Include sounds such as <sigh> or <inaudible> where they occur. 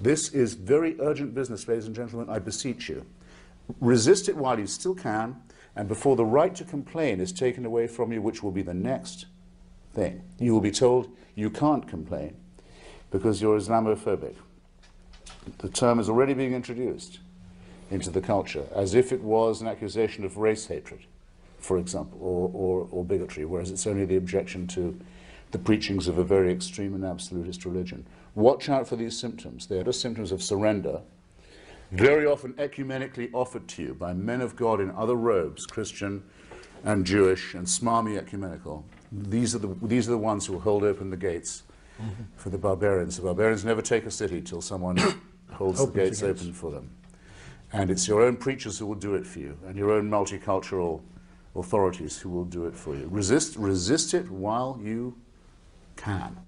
This is very urgent business, ladies and gentlemen. I beseech you. Resist it while you still can, and before the right to complain is taken away from you, which will be the next thing. You will be told you can't complain because you're Islamophobic. The term is already being introduced into the culture as if it was an accusation of race hatred, for example, or, or, or bigotry, whereas it's only the objection to the preachings of a very extreme and absolutist religion. Watch out for these symptoms. They are just symptoms of surrender, very often ecumenically offered to you by men of God in other robes, Christian and Jewish and smarmy ecumenical. These are the, these are the ones who will hold open the gates for the barbarians. The barbarians never take a city till someone <coughs> holds the gates, the gates open for them. And it's your own preachers who will do it for you, and your own multicultural authorities who will do it for you. Resist, resist it while you can.